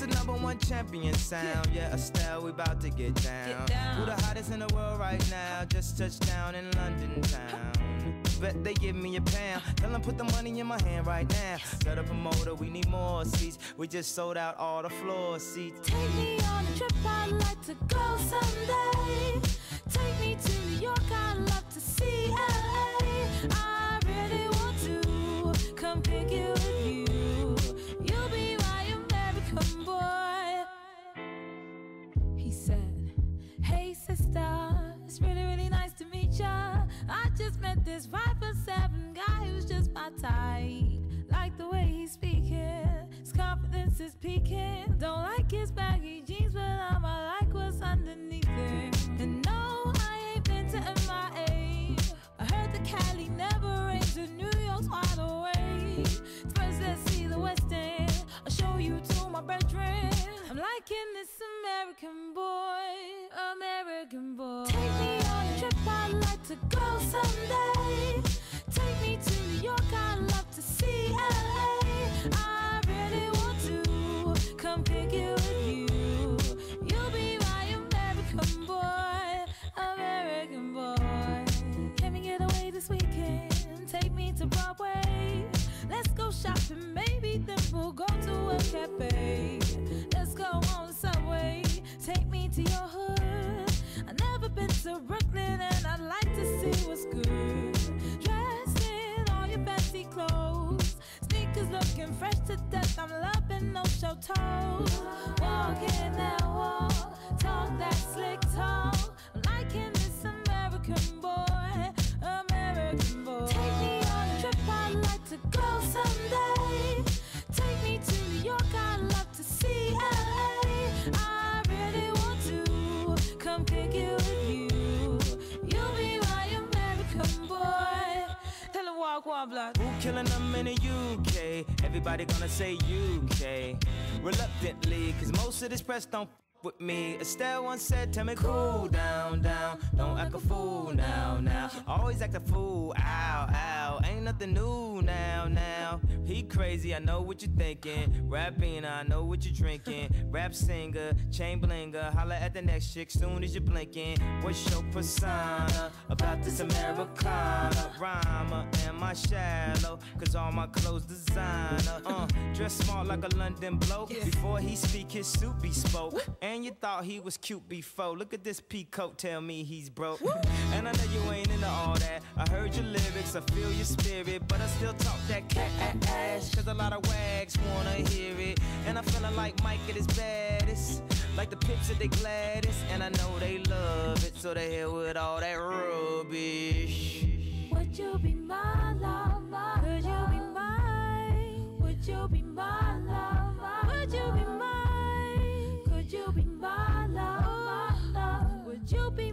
This is number one champion sound. Yeah, Estelle, we about to get down. Who the hottest in the world right now? Just touched down in London town. Bet they give me a pound. Tell them put the money in my hand right now. Set up a motor, we need more seats. We just sold out all the floor seats. Take me on a trip, I'd like to go someday. Really, really nice to meet ya. I just met this five foot seven guy who's just my type. Like the way he's speaking, his confidence is peaking. Don't like his baggy jeans, but I'ma like what's underneath it. And no, I ain't been to MIA. I heard the Cali never rains, and New York's wide awake. First, let's see the West End. I'll show you to my bedroom. I'm liking this American boy, American boy. Take me on a trip, I'd like to go someday. Take me to New York, I'd love to see LA. I really want to come pick you with you. You'll be my American boy, American boy. Can we get away this weekend? Take me to Broadway. Let's go shopping, maybe then we'll go to a cafe. To your hood. I've never been to Brooklyn and I'd like to see what's good. Dressed in all your fancy clothes. Sneakers looking fresh to death. I'm loving no show toes. Walking that walk, talk that slick talk. I'm liking this American boy, Who killing them in the UK? Everybody gonna say UK. Reluctantly, cause most of this press don't with me. Estelle once said, Tell me cool down, down. Don't act a fool now, now. Always act a fool, ow, ow. Ain't nothing new now, now. He crazy, I know what you're thinking. Rapping, I know what you're drinking. Rap singer, chain blinger. Holla at the next chick soon as you're blinking. What's your persona about this Americana? Rhymer, am I shallow? Cause all my clothes designer. Uh, dress smart like a London bloke. Before he speak, his suit be spoke. And you thought he was cute before. Look at this peacoat, tell me he's broke. And I know you ain't into all that. I heard your lyrics, I feel your spirit. But I still talk that cat ass. Cause a lot of wags wanna hear it. And I'm feeling like Mike at his baddest. Like the at they gladdest. And I know they love it. So they hell with all that rubbish. Would you be my lover? Would you be mine? Would you be my lover? Would you be mine? Could you be my love? Would you be